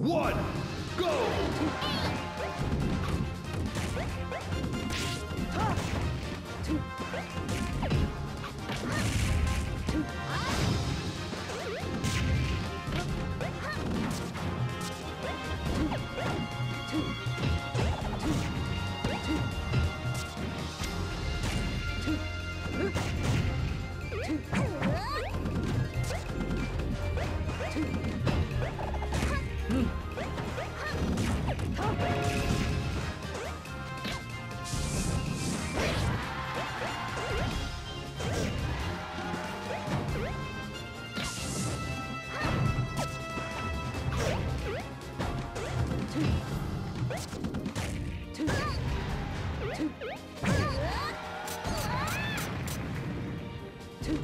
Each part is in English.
one, go! Two.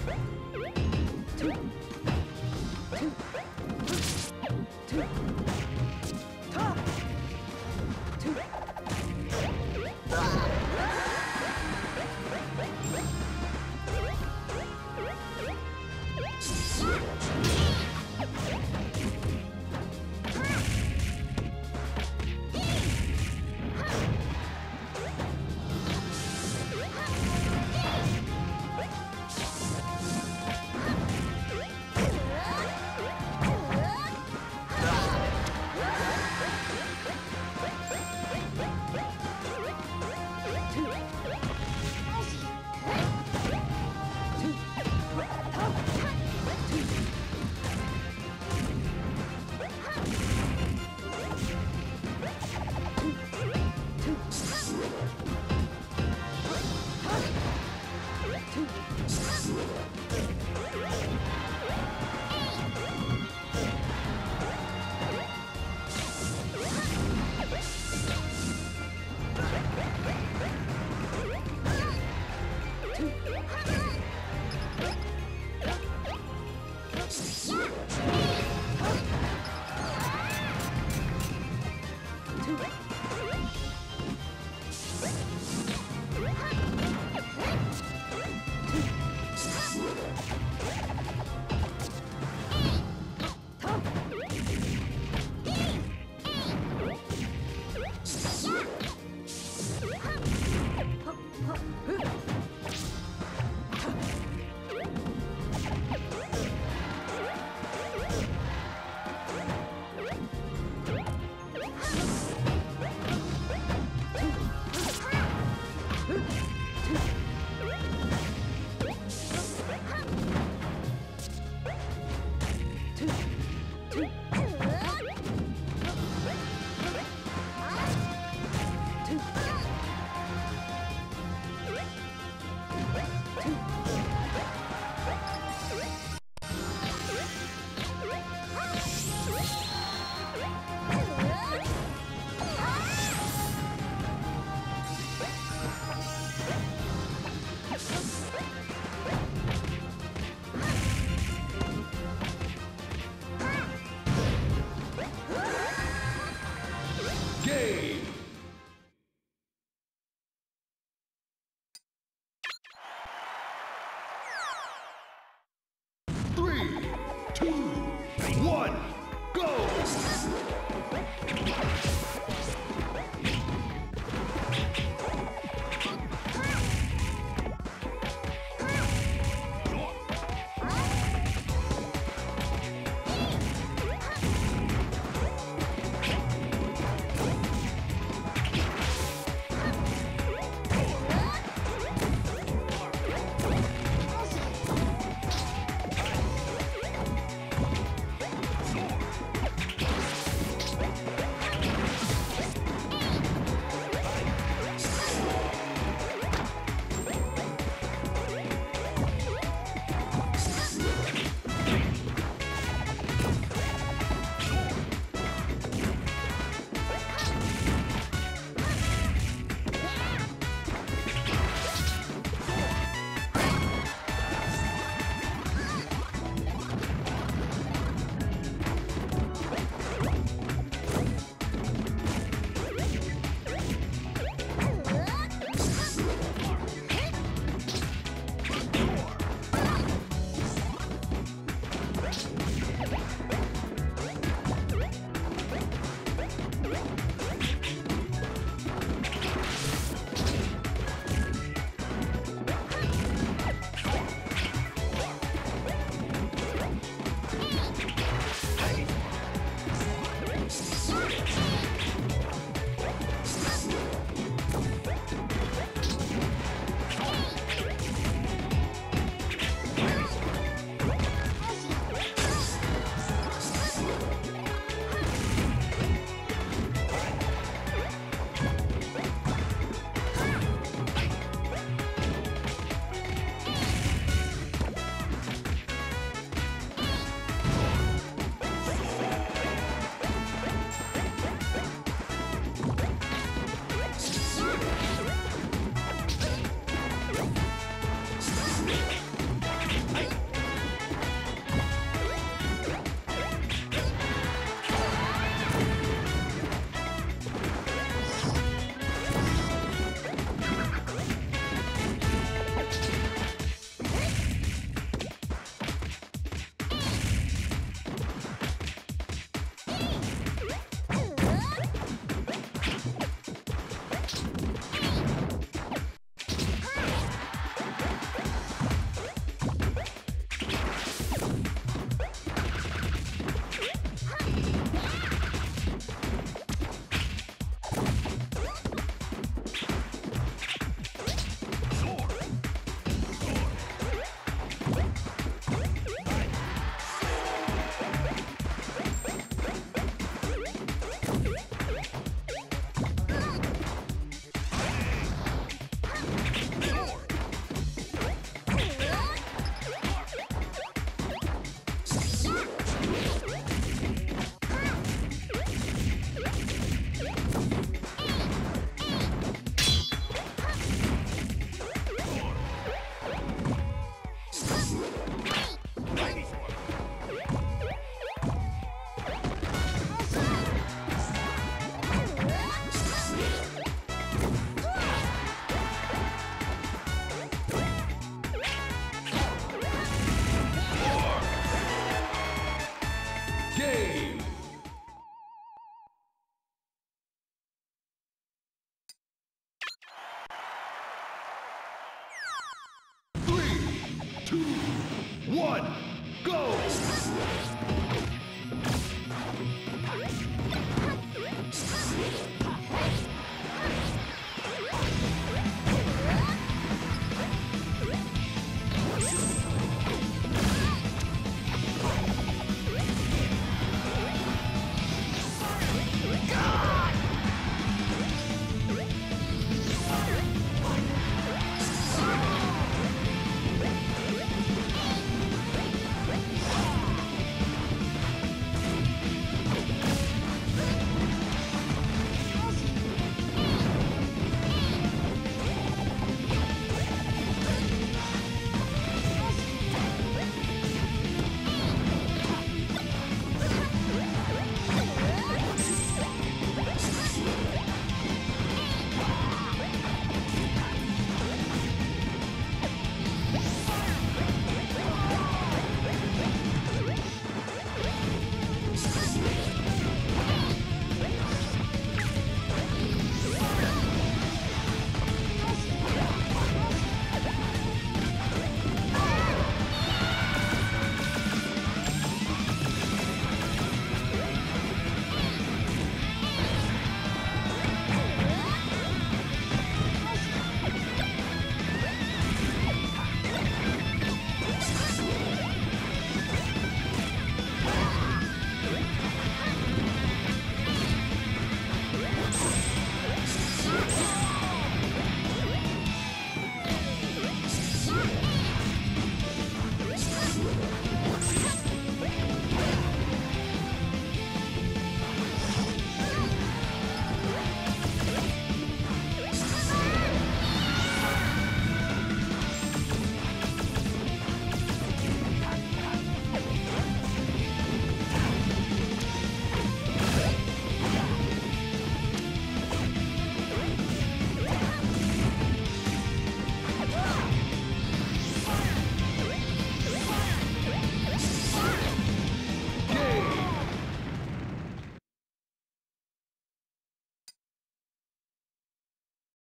one.